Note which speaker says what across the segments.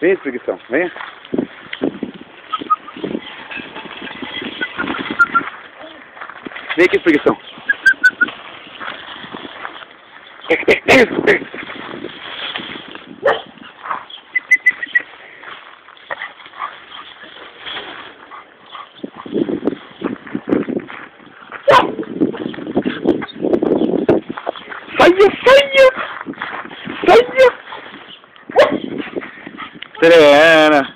Speaker 1: Vem, espreguição, vem. Vem aqui, espreguição. Serena!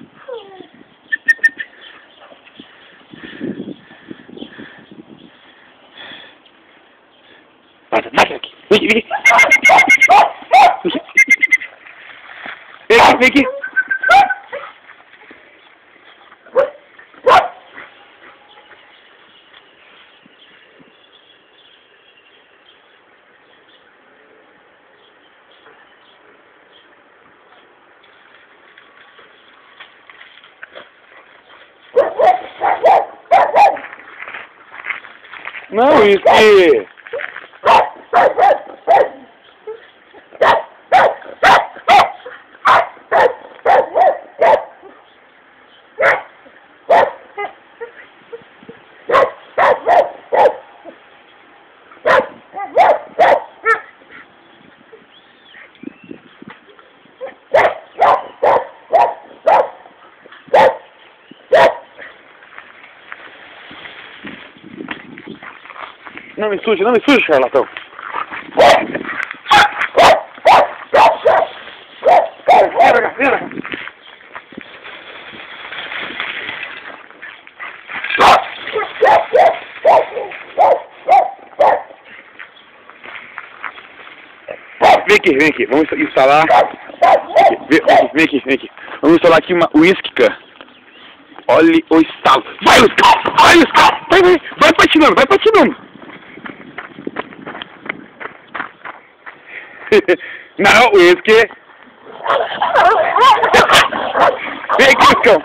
Speaker 1: Passa, passa aqui! Vem aqui, vem aqui! Não, isso! Não me suje, não me suje, charlatão. Vem aqui, vem aqui. Vamos instalar. Vem, aqui, vem aqui. Vamos instalar aqui uma Whiskica. Olhe o estalo. Vai, Whiskica! Vai, Whiskica! Vai, vai, vai patinando, vai patinando. Não, Whisky. Vem aqui, cão.